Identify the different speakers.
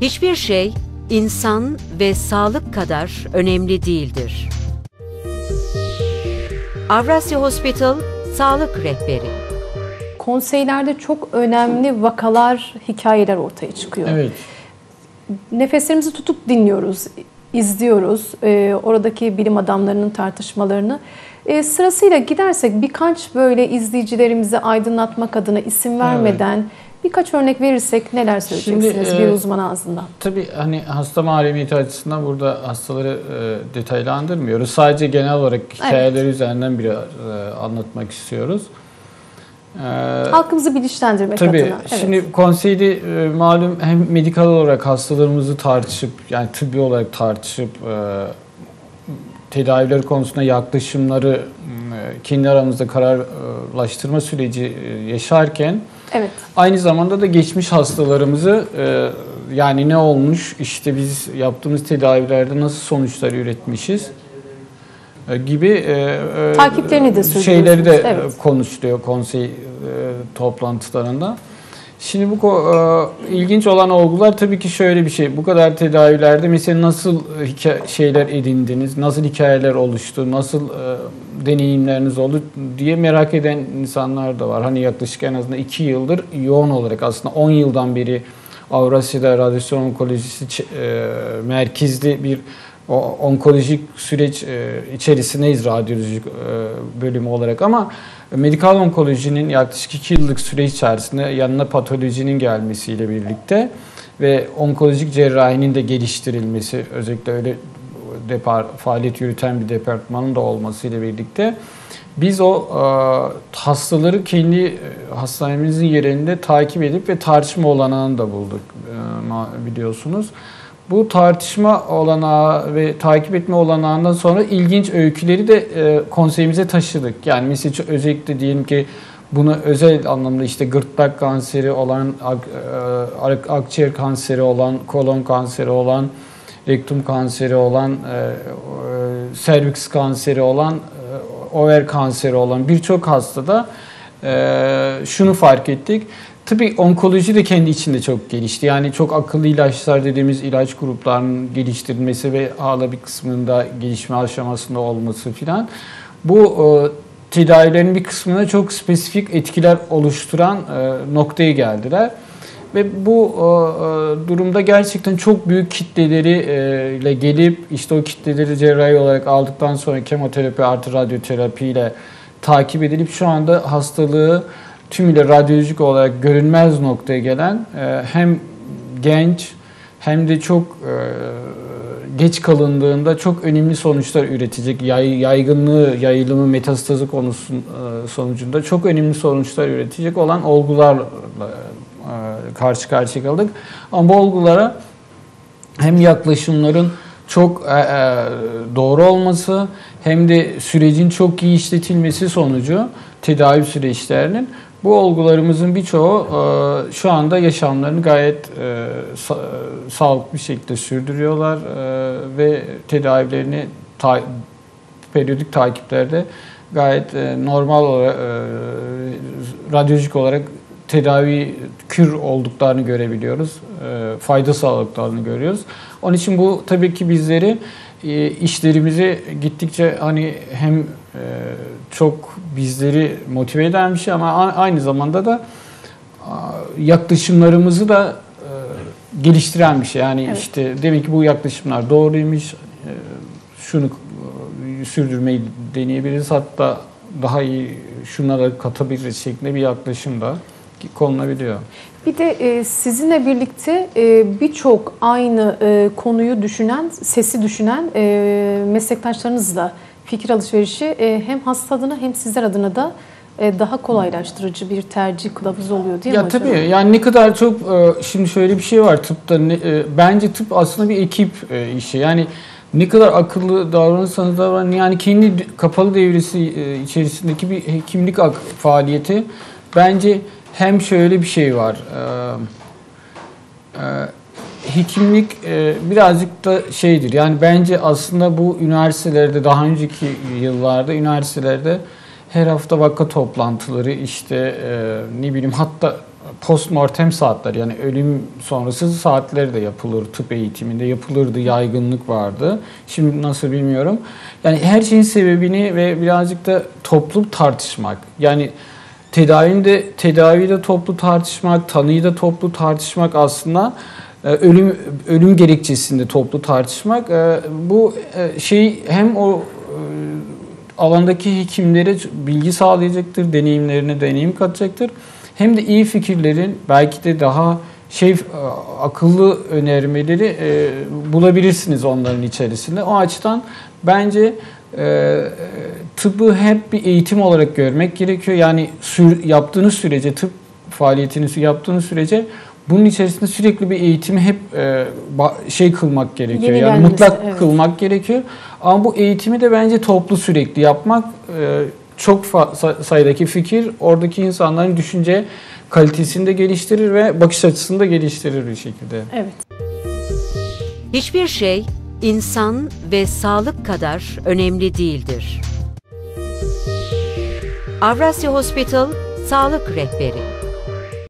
Speaker 1: Hiçbir şey insan ve sağlık kadar önemli değildir. Avrasya Hospital Sağlık Rehberi
Speaker 2: Konseylerde çok önemli vakalar, hikayeler ortaya çıkıyor.
Speaker 3: Evet.
Speaker 2: Nefeslerimizi tutup dinliyoruz, izliyoruz e, oradaki bilim adamlarının tartışmalarını. E, sırasıyla gidersek birkaç böyle izleyicilerimizi aydınlatmak adına isim vermeden birkaç örnek verirsek neler söyleyeceksiniz
Speaker 3: Şimdi,
Speaker 2: bir
Speaker 3: e,
Speaker 2: uzman ağzından?
Speaker 3: Tabii hani hasta mahremiyeti açısından burada hastaları e, detaylandırmıyoruz. Sadece genel olarak hikayeleri üzerinden bir e, anlatmak istiyoruz. E,
Speaker 2: Halkımızı bilinçlendirmek
Speaker 3: Tabii.
Speaker 2: adına. Evet.
Speaker 3: Şimdi konseyde e, malum hem medikal olarak hastalarımızı tartışıp yani tıbbi olarak tartışıp e, tedavileri konusunda yaklaşımları kendi aramızda kararlaştırma süreci yaşarken
Speaker 2: evet.
Speaker 3: Aynı zamanda da geçmiş hastalarımızı e, yani ne olmuş, işte biz yaptığımız tedavilerde nasıl sonuçlar üretmişiz e, gibi e,
Speaker 2: Takiplerini de
Speaker 3: şeyleri de
Speaker 2: evet.
Speaker 3: konuşuluyor konsey e, toplantılarında. Şimdi bu e, ilginç olan olgular tabii ki şöyle bir şey. Bu kadar tedavilerde mesela nasıl hikaye, şeyler edindiniz, nasıl hikayeler oluştu, nasıl e, deneyimleriniz oldu diye merak eden insanlar da var. Hani yaklaşık en azından 2 yıldır yoğun olarak aslında 10 yıldan beri Avrasya'da radyasyon onkolojisi e, merkezli bir o onkolojik süreç e, içerisindeyiz radyolojik e, bölümü olarak ama medikal onkolojinin yaklaşık 2 yıllık süreç içerisinde yanına patolojinin gelmesiyle birlikte ve onkolojik cerrahinin de geliştirilmesi özellikle öyle depar, faaliyet yürüten bir departmanın da olmasıyla birlikte biz o e, hastaları kendi hastanemizin yerinde takip edip ve tartışma olanağını da bulduk biliyorsunuz. Bu tartışma olanağı ve takip etme olanağından sonra ilginç öyküleri de e, konseyimize taşıdık. Yani mesela özellikle diyelim ki bunu özel anlamda işte gırtlak kanseri olan, ak, e, ak- akciğer kanseri olan, kolon kanseri olan, rektum kanseri olan, e, e, serviks kanseri olan, e, over kanseri olan birçok hastada e, şunu fark ettik. Tabii onkoloji de kendi içinde çok gelişti. Yani çok akıllı ilaçlar dediğimiz ilaç gruplarının geliştirilmesi ve hala bir kısmında gelişme aşamasında olması filan. Bu e, tedavilerin bir kısmına çok spesifik etkiler oluşturan e, noktaya geldiler. Ve bu e, e, durumda gerçekten çok büyük kitleleri e, ile gelip işte o kitleleri cerrahi olarak aldıktan sonra kemoterapi artı radyoterapi ile takip edilip şu anda hastalığı tümüyle radyolojik olarak görünmez noktaya gelen e, hem genç hem de çok e, geç kalındığında çok önemli sonuçlar üretecek yay, yaygınlığı, yayılımı, metastazı konusu e, sonucunda çok önemli sonuçlar üretecek olan olgularla karşı karşıya kaldık. Ama bu olgulara hem yaklaşımların çok doğru olması hem de sürecin çok iyi işletilmesi sonucu tedavi süreçlerinin bu olgularımızın birçoğu e, şu anda yaşamlarını gayet e, sa- sağlıklı bir şekilde sürdürüyorlar e, ve tedavilerini ta- periyodik takiplerde gayet e, normal olarak e, radyolojik olarak tedavi kür olduklarını görebiliyoruz. E, fayda sağladıklarını görüyoruz. Onun için bu tabii ki bizleri e, işlerimizi gittikçe hani hem e, çok bizleri motive eden bir şey ama aynı zamanda da yaklaşımlarımızı da e, geliştiren bir şey. Yani
Speaker 2: Evet.
Speaker 3: işte demek ki bu yaklaşımlar doğruymuş. e, Şunu e, sürdürmeyi deneyebiliriz. Hatta daha iyi şunlara katabiliriz şeklinde bir yaklaşım da konulabiliyor.
Speaker 2: Bir de e, sizinle birlikte birçok aynı konuyu düşünen, sesi düşünen meslektaşlarınızla fikir alışverişi e, hem hasta adına hem sizler adına da e, daha kolaylaştırıcı bir tercih kılavuzu oluyor değil mi
Speaker 3: Ya
Speaker 2: hocam?
Speaker 3: tabii yani ne kadar çok e, şimdi şöyle bir şey var tıpta ne- bence tıp aslında bir ekip işi. Yani ne kadar akıllı davranırsanız davranın yani kendi kapalı devresi içerisindeki bir hekimlik faaliyeti bence hem şöyle bir şey var. Hekimlik e, birazcık da şeydir. Yani bence aslında bu üniversitelerde daha önceki yıllarda üniversitelerde her hafta vaka toplantıları işte e, ne bileyim hatta postmortem saatler yani ölüm sonrası saatleri de yapılır tıp eğitiminde yapılırdı yaygınlık vardı. Şimdi nasıl bilmiyorum. Yani her şeyin sebebini ve birazcık da toplu tartışmak. Yani tedavinde tedavide toplu tartışmak, tanıyı da toplu tartışmak aslında ölüm ölüm gerekçesinde toplu tartışmak e, bu e, şey hem o alandaki hekimlere bilgi sağlayacaktır, deneyimlerine deneyim katacaktır. Hem de iyi fikirlerin belki de daha şey akıllı önermeleri bulabilirsiniz onların içerisinde. O açıdan bence tıbbı hep bir eğitim olarak görmek gerekiyor. Yani yaptığınız sürece tıp faaliyetini yaptığınız sürece bunun içerisinde sürekli bir eğitimi hep e, şey kılmak gerekiyor.
Speaker 2: Yeni
Speaker 3: yani
Speaker 2: gelmesi,
Speaker 3: mutlak
Speaker 2: evet.
Speaker 3: kılmak gerekiyor. Ama bu eğitimi de bence toplu sürekli yapmak e, çok sayıdaki fikir oradaki insanların düşünce kalitesini de geliştirir ve bakış açısını da geliştirir bir şekilde.
Speaker 2: Evet.
Speaker 1: Hiçbir şey insan ve sağlık kadar önemli değildir. Avrasya Hospital Sağlık Rehberi